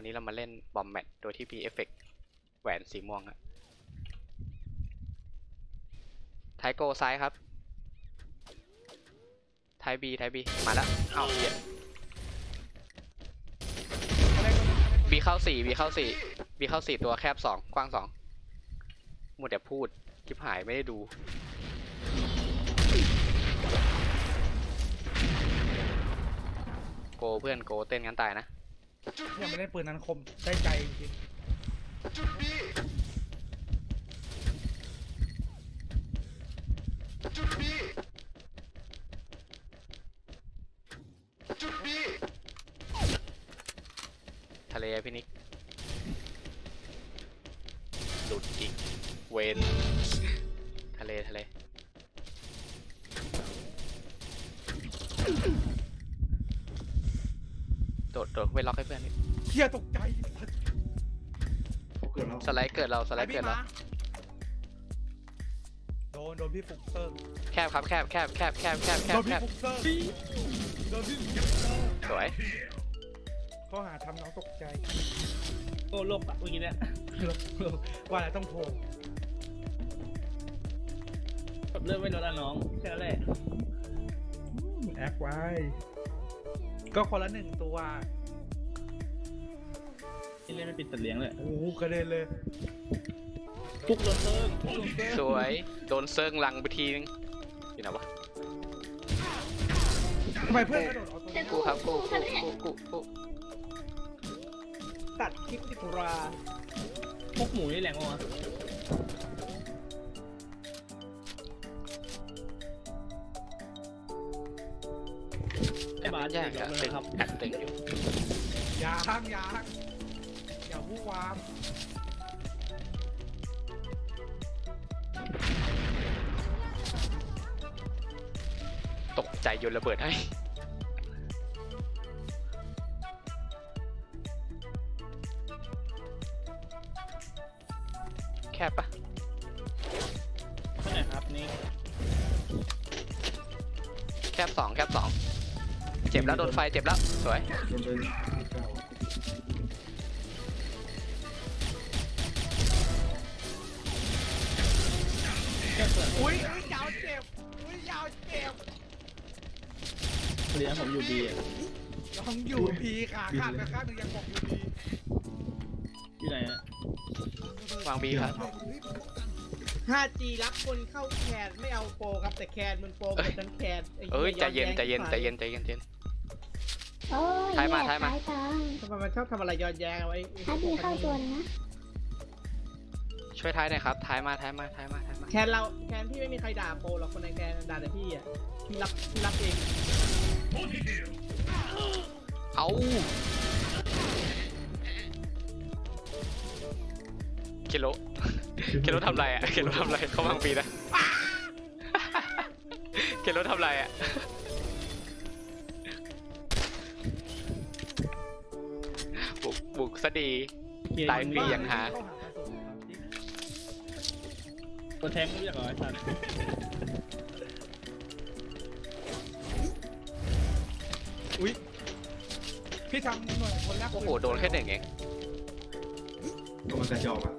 วันนี้เรามาเล่นบอมแมทโดยที่มีเอฟเฟกแหวนสีม่วงอะไทโกซ้ายครับ ไทยบีไทยบีมาแล้วเอ้าเหี้ยบีเข้าสี่บีเข้าสี่บีเข้าสี่ตัวแคบสองกว้างสองหมดแต่พูดคลิปหายไม่ได้ดู โกเพื่อนโกเต้นกันตายนะ เนี่ยไม่ได้ปืนนั้นคมได้ใจจริงทะเลอะพี่นิกหลุดอีกเวนทะเลทะเล โดดโดดเข้าไปล็อกให้เพื่อนนิดๆเฮียตกใจเกิดแล้วสไลด์เกิดเราสไลด์เกิดเราโดนโดนพี่ฟุกเซิร์งแคบครับแคบแคบแคบแคบแคบแคโดบนแคพี่บฟุกเซิร์งโดนพี่ฟุกเซิร์งสวยข้อหาทำน้องตกใจโอ้ลบอะเมื่อกี้เนี่ยว่าอะไรต้องโทรแบบเริ่มไม่ลดละน้องแค่นั้นแหละแอคไว้ ก็คนละหนึ่งตัว ที่เล่นไม่ปิดตัดเลี้ยงเลย โอ้โหกระเด็นเลยฟุกโดนเซิร์ฟฟุกโดนเซิร์ฟสวย โดนเซิร์งลังไปทีนึงอยู่ไหนวะทำไมเพื่อนกระโดดเอาตัวนี้กูครับกูกูกูกูกูตัดคลิปที่กุราพวกหมูนี่แรงกว่าวะไอ้บาสแยกเด็อะกตึงครับแอบตึงอยู่ยางยาง อย่าพูดความตกใจโยนระเบิดให้แคบปะเท่าไหร่ครับนี่แคบสองแคบสองเจ็บแล้วโดนไฟเจ็บแล้วสวย อุ้ยอุ้ยยาวเจ็บอุ้ยยาวเจ็บเลี้ยงผมอยู่ดีอะยังอยู่พีขาขาดไปข้างหนึ่งยังบอกอยู่ดีอยู่ไหนอะวางบีครับ 5G รับคนเข้าแคนไม่เอาโปรครับแต่แคนมันโปรเป็นทั้งแคนไเอ้ยใจหี้เย็นอแงใจเย็นไปใจเย็นใจเย็นใจเย็นโอ้ยท้ายมาแท้ายมาตังทำไมมันชอบทำอะไรย้อนแย้งเอาไว้ถ้าดีเข้าตัวนะ ช่วยท้ายหน่อยครับท้ายมาท้ายมาท้ายมาท้ายมาแคนเราแคนพี่ไม่มีใครด่าโปรหรอกคนในแคนด่าแต่พี่อะพี่รับพี่รับเองเอาเคโลเคโลทำไรอะเคโลทำไรเขาวางปีนะเคโลทำไรอะบุกบุกซะดีเกียร์ตายฟรียังหาเข้าหา ตัวแทงไม่รู้จักเหรอไอ้สัตว์อุ้ยพี่ทำหน่วยคนแรกโอ้โหโดนแค่หนึ่งเองก็มันกระจอกอะ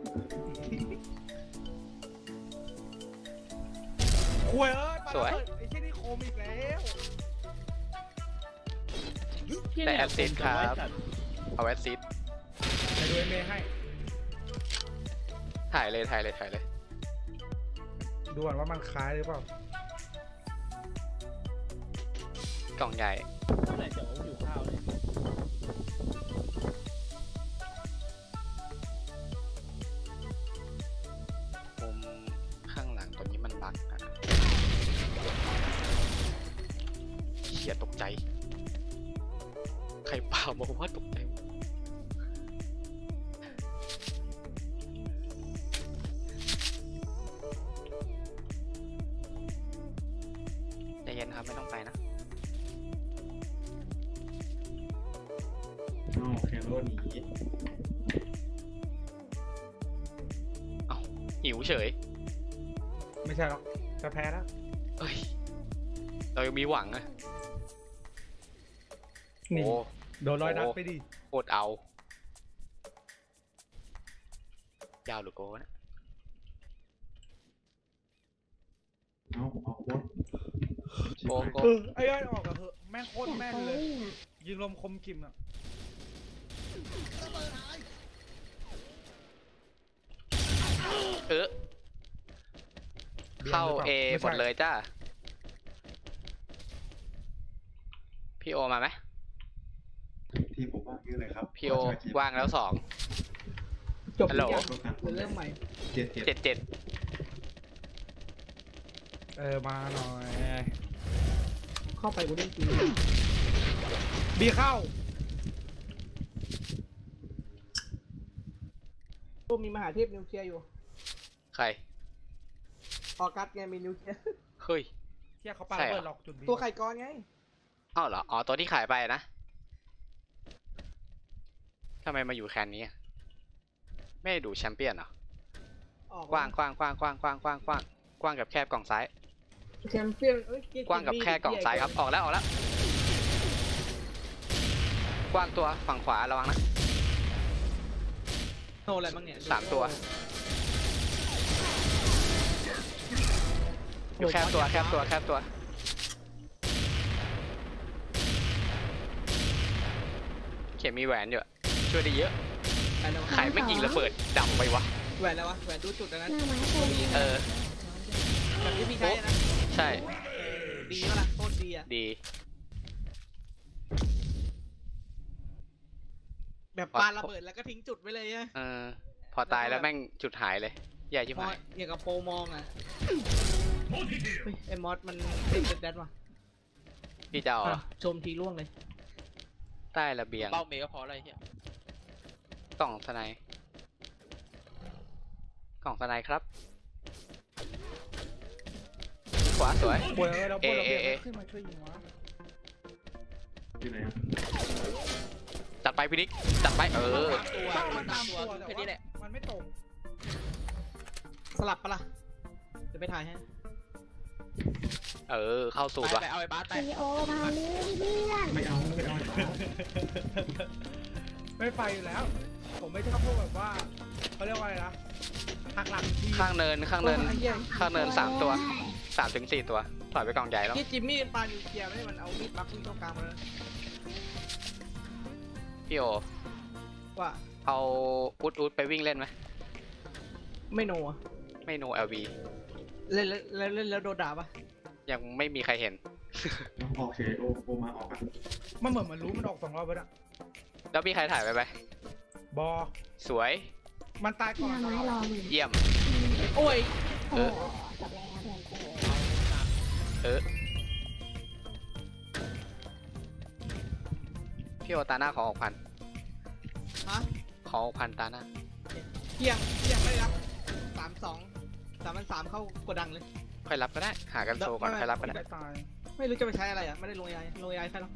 คุยเอ้ยปาสวยระเบิดไอ้เช่นนี่โคมอีกแล้วที่แต่เนี่ยแอสซิสต์ครับผมจำไว้สัตว์เอาแอสซิดไปดูเอเมให้ถ่ายเลยถ่ายเลยถ่ายเลย ดูก่อนว่ามันคล้ายหรือเปล่ากล่องใหญ่เท่าไหร่จะเอาอยู่ข้าวเนี่ยมุมข้างหลังตัวนี้มันบักอะเขียตกใจ ใครเปล่าบอกว่าตกใจ ครับ ไม่ต้องไปนะโอเคโลนี้เอาหิวเฉย ไม่ใช่หรอกจะแพ้แล้วเฮ้ย เรายังมีหวังนะนโอ้โดนร้อยนัดไปดิ โคตรเอา ยาวหรือโกนะ โกโกเออไอ้ย่อยออกกับเถอะแม่งโคตรอยากแม่นเขาเลยวิ่งอะยิงลมคมกิมอะเออเข้าเอหมดเลยจ้า พี่โอมาไหมทีมผมว่างเยอะเลยครับพี่โอว่างแล้วสองจบฮัลโหลยังรถกันหรือเริ่มใหม่เจ็ดเจ็ดเจ็ดเจ็ดเออมาหน่อย เข้าไปกูได้จริงบีเข้าตัวมีมหาเทพนิวเคลียร์อยู่ ใคร ออกัสไงมีนิวเคลียร์ เฮ้ย เที่ยเขาปาใช่ระเหรอเบิดหลอกจุดบีตัวไข่ก้อนไงเอ้าเหรอ อ๋อ ตัวที่ขายไปอะนะทำไมมาอยู่แคนนี้อะไม่ได้ดูแชมเปี้ยนเหรอ ออกกว้างกว้างกว้างกว้างกว้างกว้างกว้างกว้างกับแคบกล่องซ้าย แชมเปี้ยนเอ้ยกว้างกับแค่กล่องซ้ายครับ ออกแล้วออกแล้ว กว้างตัวฝั่งขวาระวังนะโตอะไรบ้างเนี่ยสามตัว อยู่แคบตัวแคบตัวแคบตัว เข็มมีแหวนอยู่อะช่วยได้เยอะไปแล้ววะใครไม่ยิงระเบิดดำไปวะ แหวนแล้ววะ แหวนดูจุดอันหนั้นน้าไม้ตัวนี้เออแบบที่พี่ใช้อะนะ ใช่เออดีแล้วล่ะโคตรดีอะ ดี แบบปาระเบิดแล้วก็ทิ้งจุดไว้เลยอะเออ พอตายแล้วแม่งจุดหายเลยใหญ่ชิบมอหายสอย่างกับโปรมองอะเฮ้ยไอ้มอสมันติดแดดว่ะพี่จะเอาเหรออะชมทีล่วงเลย ใต้ระเบียง เป้าเมย์ก็พออะไรเฮียกล่องสไนด์กล่องสไนด์ครับ ขวาสวย ป่วยเออเราป่วยเราเอเบียเอดขึ้นมาช่วยยิงวะอยู่ไหนอะจัดไปพี่นิกจัดไปเออเป้ามันตามตัวแต่แค่นี้แหละว่ามันไม่ตรงสลับปะล่ะจะไปถ่ายให้เออ เข้าสูตรไปว่ะไปเอาไอ้บาสไปวีโอมาลืมเพื่อนไม่เอาไม่เอาไม่ไปอยู่แล้ว ผมไม่ชอบพวกแบบว่าเขาเรียกว่าอะไรนะหักหลังทีมข้างเนินข้างเนินโอ้ยไอ้เหี้ยข้างเนินสามตัว สามถึงสี่ตัว ถอยไปกล่องใหญ่แล้วที่จิมมี่ปานิวเคลียร์ไม่ได้มันเอามีดบักวิ่งเข้ากลางมาแล้วพี่โอว่าเอาอุดอุดไปวิ่งเล่นไหมไม่โนอะไม่โน LV เล่นแล้วเล่นเล่นแล้วโดนด่าปะยังไม่มีใครเห็นออกเฉยโอโอมาออกอะมันเหมือนมันรู้มันออกสองรอบไปแล้วแล้วมีใครถ่ายไปไหมบอสวย มันตายหก่อนน้าไม้รอมึงเยี่ยม โอ้ยโอ้โเออพี่โอตาหน้าขอหกพันฮะขอหกพันตาหน้าเที่ยงเที่ยงไม่ได้รับสามสองสามพันสามเข้าโกดังเลยค่อยรับก็ได้ หากันโชว์ก่อนไม่ค่อยรับก็ได้ ไม่ตายไม่รู้จะไปใช้อะไรอะ ไม่ได้ลงยายลงยายใครหรอก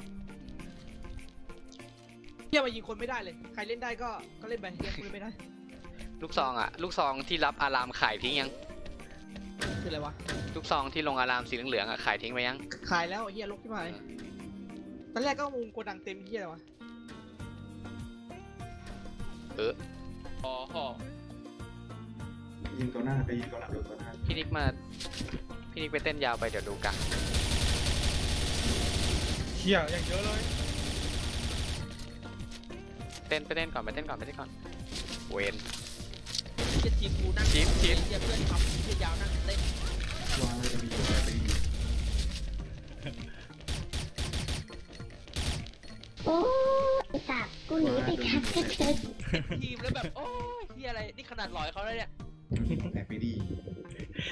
เที่ยมายิงคนไม่ได้เลย ใครเล่นได้ก็ก็เล่นไปเที่ยคุณเล่นไม่ได้ ลูกซองอะ ลูกซองที่รับอารามขายทิ้งยัง คืออะไรวะ ลูกซองที่ลงอารามสีเหลืองๆอะขายทิ้งไปยัง ขายแล้วไอ้เฮียลกที่ไหนตอนแรกก็มุงโกดังเต็มเฮียเลยวะพอห่อยิงตัวหน้าไปยิงตัวหลังโดนตัวหน้าพี่นิกมา พี่นิกไปเต้นยาวไปเดี๋ยวดูกันเขี่ยอย่างเยอะเลย เต้นไปเต้นก่อนไปเต้นก่อนไปเต้นก่อน เวนเฮี ยทีมกูนั่งทีมทีมเฮียเพื่อนทำเฮียยาวนั่งเล่นวางเลยจะมีอยู่ไปยิงโอ้ยสัตว์กูหนีไปทักก็เจอทีมแล้วแบบโอ้ยเฮียอะไรนี่ขนาดหลอยเขาแล้วเนี่ยแอบไปดี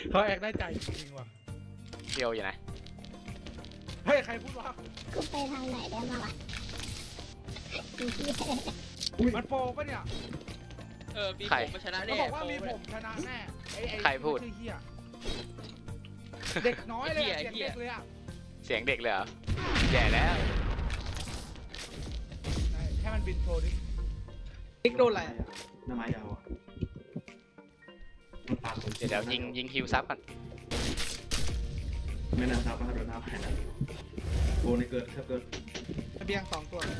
เขาแอกได้ใจจริงๆว่ะเดียวอยู่ไหนเฮ้ยใครพูดว่ากูไปทางไหนได้มาวะไอ้เหี้ยมันโปรปะเนี่ย เออมีใครผมมาชนะเขาแน่บอกว่าโปรมีเลผยมชนะแน่ไอ้ไอ้ใครพูด ชื่อเฮียเด็กน้อยเลยอะไอ้เสียงเหี้ย เด็กเลยอะเสียงเด็กเลยเหรอแย่แล้ว ไหนให้มันบินโชว์ดินิกโดนอะไรอะหน้าไม้ยาวอะมันปาดผมเดี๋ยวเดี๋ยวยิงยิงฮิวซับก่อนไม่น่าทราบว่าโดนหน้าแผ่นนะโอในเกิดถ้าเกิดระเบียงสองตัวโดน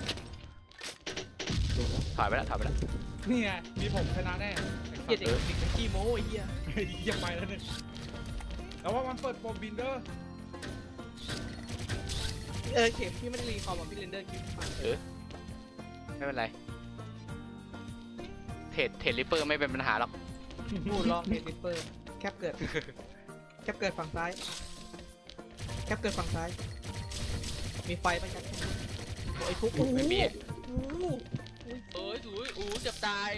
ถอยไปแล้วถอยไปแล้วนี่ไงมีผมชนะแน่เกียรติเด็กเด็กขี้โม้ไอ้เหี้ยไอ้เหี้ยังไปแล้วเนี่ยแล้วว่ามันเปิดโปรบินเดอร์เออเข็มพี่ไม่ได้รีคอมอะพี่เรนเดอร์คลิปมาไม่เป็นไรเทรดเทรดริปเปอร์ไม่เป็นปัญหาหรอกพูดรอบเฮดริปเปอร์แคปเกิดแคปเกิดฝั่งซ้ายแคปเกิดฝั่งซ้าย มีไฟปะครับโอ้ยฟุกโอ้โหไม่มี โอ้โหเอ้ยอุ้ยอู้เจ็บตาย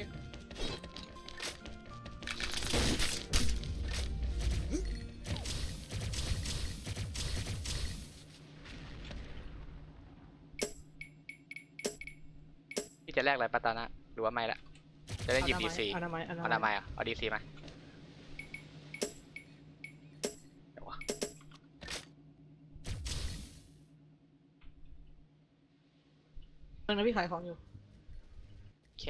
พี่จะแลกอะไรปะตานะหรือว่าไม่ละ จะได้หยิบดีซีอนามัยอนาเอามัยดาไมอะเอาดีซีมาเดี๋ยววะตอนนั้นพี่ขายของอยู่โอ เค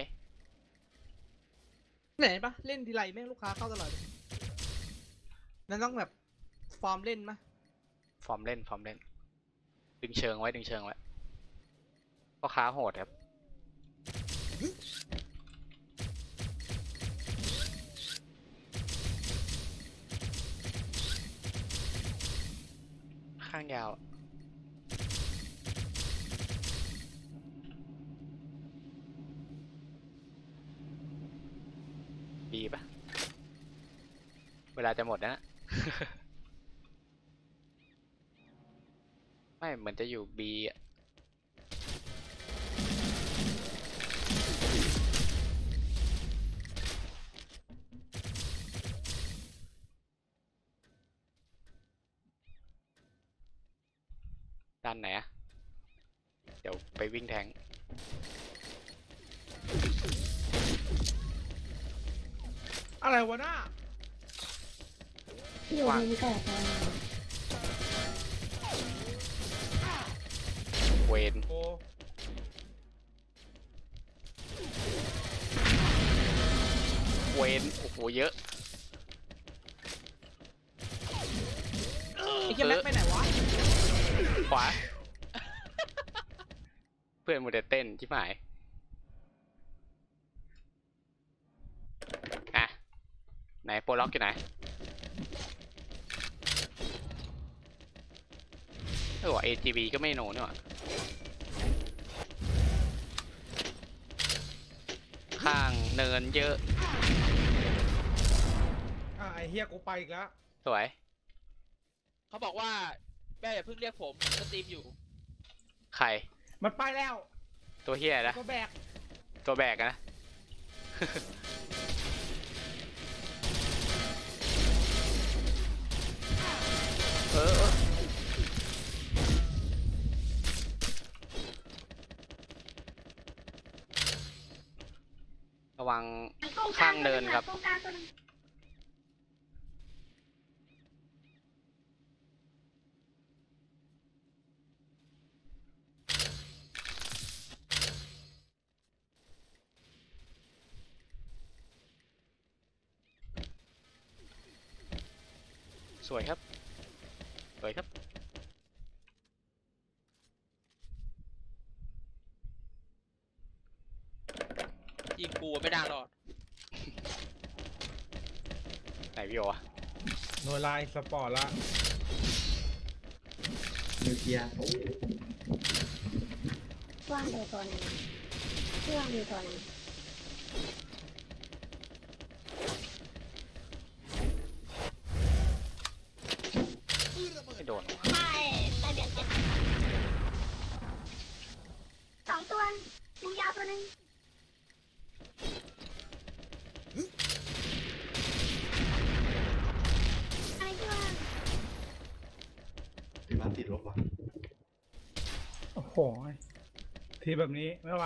ไหนปะเล่นทีไรแม่งลูกค้าเข้าตลอดเลยนั่นต้องแบบฟอร์มเล่นมะฟอร์มเล่นฟอร์มเล่น ดึงเชิงไว้ดึงเชิงไว้พ่อค้าโหดครับ ข้างยาว ดีปะเวลาจะหมดแล้วนะ ไม่เหมือนจะอยู่ B อะ อยู่มุมเกิดเลยเวนโอ้เวนโอ้โหเยอะไอ้เหี้ยแม็กไปไหนวะ ขวา เพื่อนมูเดเต้นชิบหายอะไหนโปรล็อกอยู่ไหน ออว่ะ AGB ก็ไม่โนนี่หว่าข้างเนินเยอะ อะไอเฮียกูไปอีกแล้วสวย เขาบอกว่าแม่อย่าเพิ่งเรียกผมผมสตรีมอยู่ ใคร มันไปแล้วตัวเฮียนะ ก็แบกตัวแบกอะนะ เออเออ ระวังข้างเดินครับ สวยครับ สวยครับ ยิงกูไม่ได้หรอก ไหน พี่โออะโนไลน์สปอร์ตละนิวเคลียร์โอ้ว่างดูตัวหนึงที่ว่างดูตัวหนึง ไม่โดนวะ ใช่ใช่เบียดเจ็ดสองตัวยิงยาวตัวหนึงอะไรที่ว่า ที่บ้าน ติดลบว่ะโอ้โหทีแบบนี้ไม่ไหว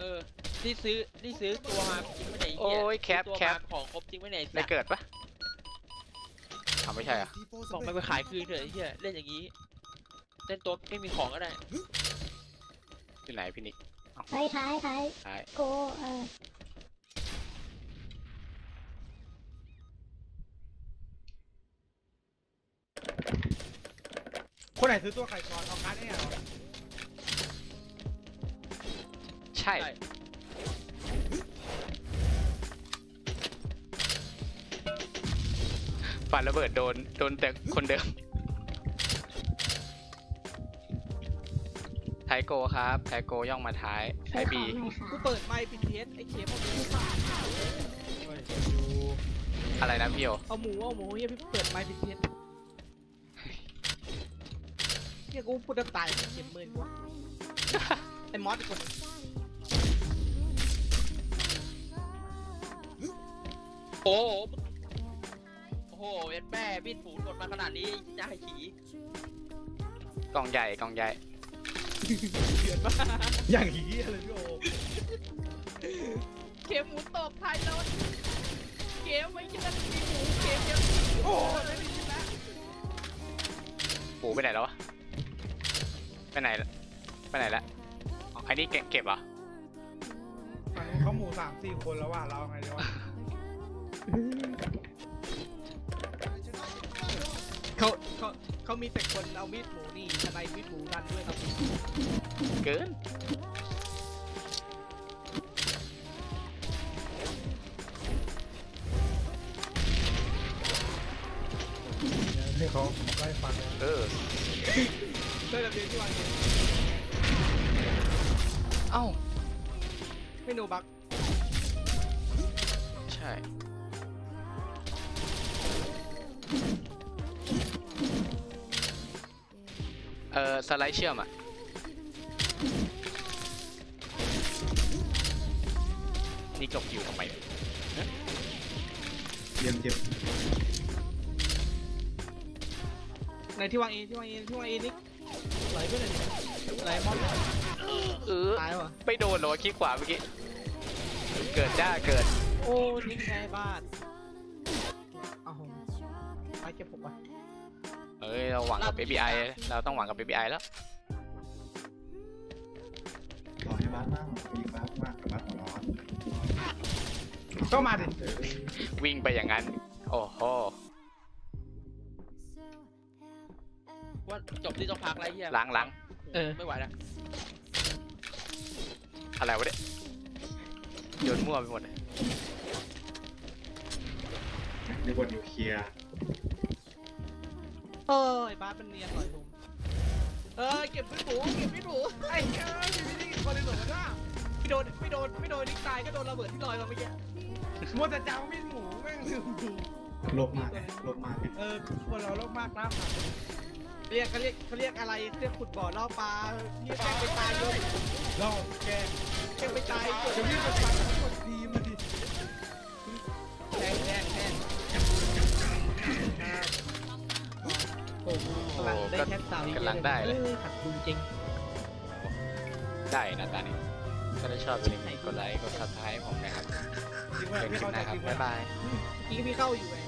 เออ นี่ซื้อ นี่ซื้อตัวมาจริงไม่ไหนเหี้โอ้ยแคปซื้อตัวแคปมาของครบจริงไม่ไหนได้เกิดปะอ้าวไม่ใช่อะบอกไม่ไปขายคืนเถอะไอ้เหี้ยเล่นอย่างนี้ เล่นตัวไม่มีของก็ได้ ที่ไหนพี่นิกเฮ้ยท้ายท้ายท้ายโกเออ คนไหนซื้อตัวไข่ก่อนเอาการ์ดให้เนี่ยใช่ ปั่นระเบิดโดน โดนแต่คนเดิม ไทโกครับ ไทโกย่องมาท้าย ไทบี กูเปิดไมค์ปิดเพจไอ้เคฟมาอะไรนะพี่โอเอาหมูเอาหมูเฮียพี่เปิดไมค์ปิดเพจ เฮียกูพูดจะตายเข็มหมื่นกว่าไอ้มอสอีกคนหนึ่งโอ้โหโอ้โหเอ็ดแม่บิดฝูนกดมาขนาดนี้น่าให้ขี่กล่องใหญ่กล่องใหญ่เดือดมากอย่างเหี้ยเลยพี่โอเข็มหมูตกท้ายรถเข็มไม่คิดว่าจะมีหมูเข็มเยอะโอ้ยไม่มีแล้วปูไปไหนแล้ววะ ไปไหนละไปไหนละอ๋ออันนี้เก็บเก็บเหรอฝั่งนู้นเขาหมู่สามสี่คนแล้วว่ะเราไงดีวะเขาเขาเขามีแต่คนเอามีดหมูนี่ทนายมีดหมูกันด้วยครับเกินให้เขาไล่ฟันเลยเออ เรื่องแบบนี้ที่วางอยู่เอ้า ไม่โนบักใช่ เออสไลด์เชื่อมอะ นี่จบอยู่ทำไมเนี่ยเยี่ยมเยี่ยมในที่วางเองที่วางเองที่วางเองนี่ ไหลไปไหนเนี่ยไหลมอสเลยเออตายแล้วเหรอไม่โดนเหรอวะคลิกขวาเมื่อกี้เกิดจ้าเกิดโอ้ทิ้งไงบ้านเอาไปเก็บผมไปเอ้ยเราหวังกับ ABI เราต้องหวังกับ ABI แล้วต่อให้บ้านมากยิงบ้านมากกับบ้านของร้อนก็มาดิเออวิ่งไปอย่างนั้น โอ้โห ว่าจบที่ต้องพักอะไรเฮียล้างล้าง เออ ไม่ไหวแล้วอะไรวะเนี่ยโยนมั่วไปหมดเลยนึกว่านิวเคลียร์เอ้ยบ้านมันเนียนหน่อยลุงเออเก็บพี่หมูเก็บพี่หมูไอ้เจ้าอยู่นี่คนในหลวงน่ะไม่โดนไม่โดนไม่โดนนิกตายก็โดนระเบิดที่ลอยมาเมื่อกี้มัวแต่จ้ามีดหมูแม่งลืมดูโลภมากเลยโลภมากเลยเออคนเราโลภมากนะ เรียกเขาเรียกเขาเรียกอะไรเรียกขุดบ่อล่อปลาเรียกแกล้งไปตายโยนเราแกแกล้งไปตายโยนจะวิ่งไปฟันทั้งหมดทีมมาดิแทงแทงแทงโอ้โหกำลังได้แค่สามกำลังได้เลยออขัดทุนจริงได้นะตอนนี้ถ้าได้ชอบอย่าลืมกดไลค์กด subscribe ให้ผมนะครับจริงว่าเจอกันไม่คลิปเข้าหใจน้าครับจริงว่าบ๊ายบายเมื่อกี้พี่เข้าอยู่ไงพี่กด